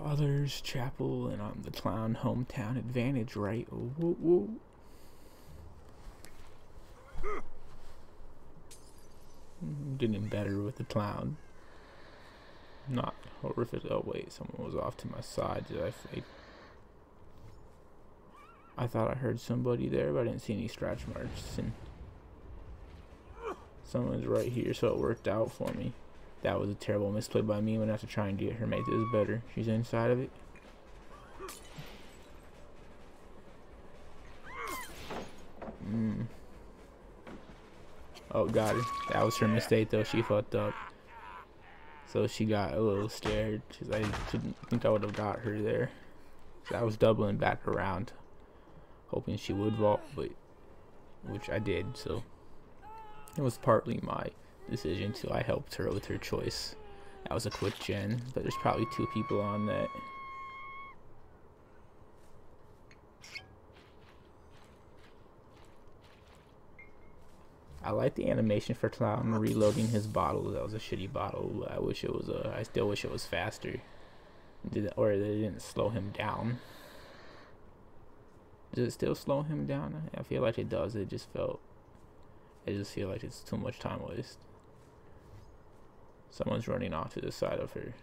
Father's Chapel, and I'm um, the clown hometown advantage, right? Woo woo. Hmm, getting better with the clown. Not horrific. Oh wait, someone was off to my side. Did I fake? I thought I heard somebody there, but I didn't see any scratch marks. And someone's right here, so it worked out for me. That was a terrible misplay by me. When I'm gonna have to try and get her make this better. She's inside of it. Mm. Oh, got her. That was her mistake, though. She fucked up. So she got a little scared. Cause I didn't think I would have got her there. So I was doubling back around, hoping she would vault, but which I did. So it was partly my decision too. I helped her with her choice. That was a quick gen, but there's probably two people on that. I like the animation for Clown reloading his bottle. That was a shitty bottle. I wish it was. a. I still wish it was faster. Did or they didn't slow him down. Does it still slow him down? I feel like it does. It just felt. I just feel like it's too much time waste. Someone's running off to the side of her.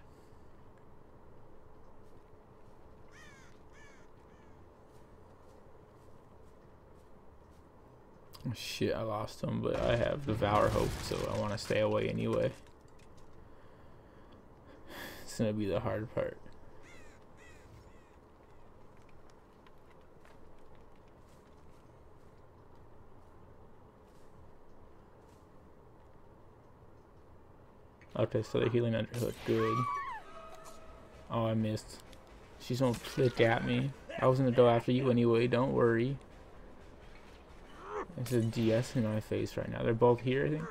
Shit, I lost him, but I have Devour Hope, so I want to stay away anyway. It's gonna be the hard part. Okay, so they're healing underhood. Good. Oh, I missed. She's gonna click at me. I was gonna go after you anyway, don't worry. There's a DS in my face right now. They're both here, I think.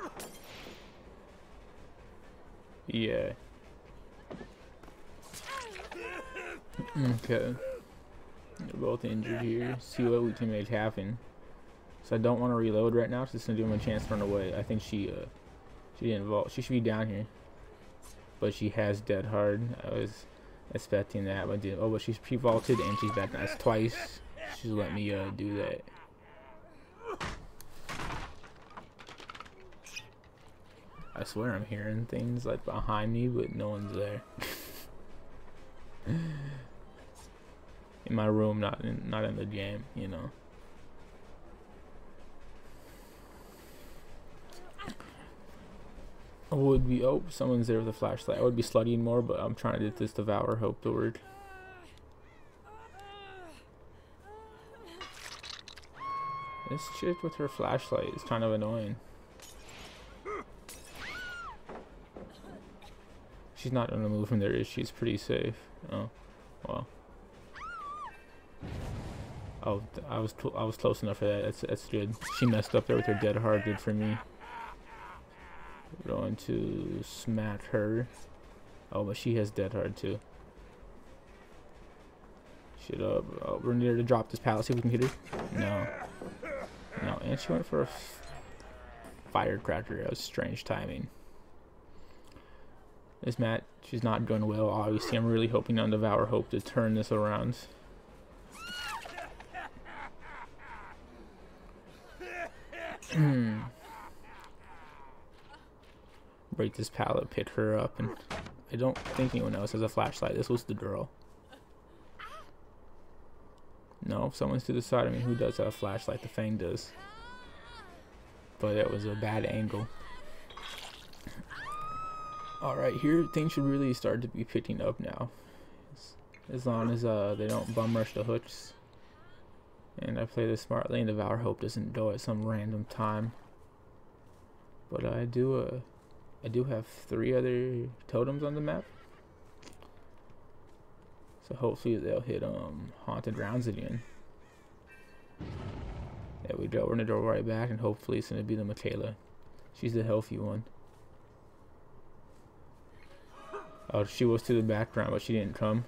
Yeah. Okay. They're both injured here. See what we can make happen. So I don't want to reload right now. It's just gonna give him a chance to run away. I think she, uh, she didn't vault. She should be down here. But she has dead hard. I was expecting that, but. Oh, but she's pre-vaulted and she's back. That's twice. She's let me uh do that. I swear I'm hearing things like behind me, but no one's there. in my room, not in not in the game, you know. Would be oh someone's there with a flashlight. I would be slutting more, but I'm trying to get this devour hope the word. This chick with her flashlight is kind of annoying. She's not gonna move from there, is she? She's pretty safe. Oh, well. Oh, I was I was close enough for that. That's that's good. She messed up there with her dead hard. Good for me. Going to smack her. Oh, but she has dead hard too. Shit up. Oh, we're near to drop this pallet. See if we can hit her. No. No, and she went for a firecracker. That was strange timing. This match she's not going well. Obviously, I'm really hoping on Devour Hope to turn this around. Hmm. Break this pallet, pick her up, and I don't think anyone else has a flashlight. This was the girl. No, if someone's to the side of me who does have a flashlight, the Feng does. But it was a bad angle. Alright, here things should really start to be picking up now. As long as uh, they don't bum rush the hooks. And I play this smartly and Devour Hope doesn't go at some random time. But I do uh, I do have three other totems on the map. So hopefully they'll hit um Haunted Grounds again. There we go. We're gonna go right back and hopefully it's gonna be the Mikaela. She's the healthy one. Oh, she was to the background, but she didn't come.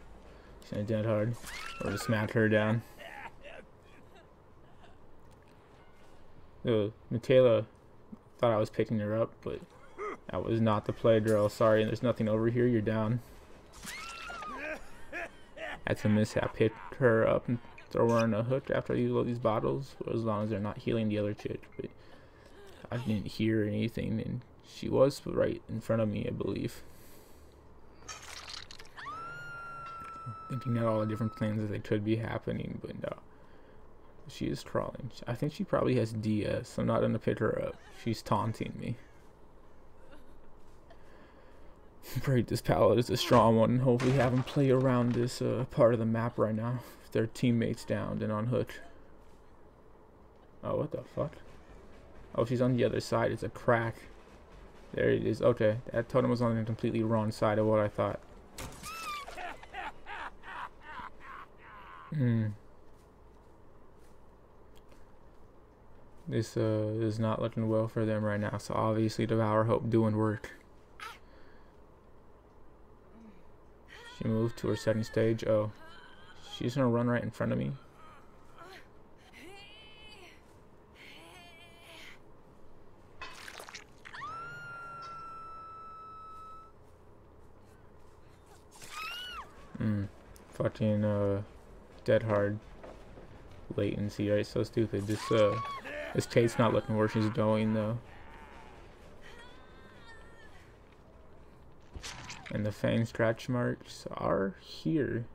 She dead hard. Or to smack her down. Oh, Mikaela thought I was picking her up, but that was not the play, girl. Sorry, there's nothing over here. You're down. That's a mishap, pick her up and throw her in a hook after you load these bottles, as long as they're not healing the other chick. But I didn't hear anything, and she was right in front of me, I believe. Thinking out all the different plans that they could be happening, but no. She is crawling. I think she probably has DS. I'm not gonna pick her up. She's taunting me. Pray this pallet is a strong one. and Hopefully have them play around this uh, part of the map right now. If their teammates down and on hook. Oh, what the fuck? Oh, she's on the other side. It's a crack. There it is. Okay, that totem was on the completely wrong side of what I thought. Hmm. This uh, is not looking well for them right now, so obviously Devour Hope doing work. She moved to her second stage. Oh, she's gonna run right in front of me. Hmm. Fucking uh, dead hard latency, right? So stupid. This uh, this chase not looking where she's going though. And the Feng scratch marks are here.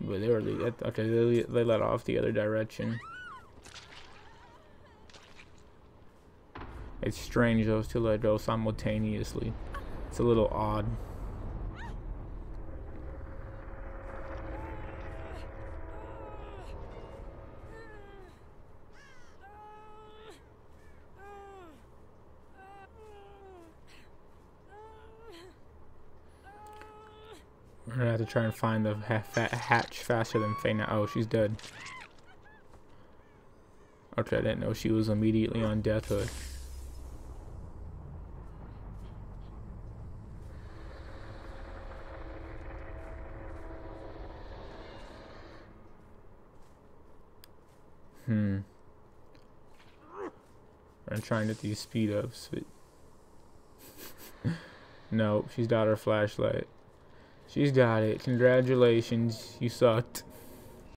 But they were okay. They they let off the other direction. It's strange those two let go simultaneously. It's a little odd. We're gonna have to try and find the ha hatch faster than Faina. Oh, she's dead. Okay, I didn't know she was immediately on death hood. Hmm. I'm trying to get these speed ups, but no, she's got her flashlight. She's got it. Congratulations. You sucked.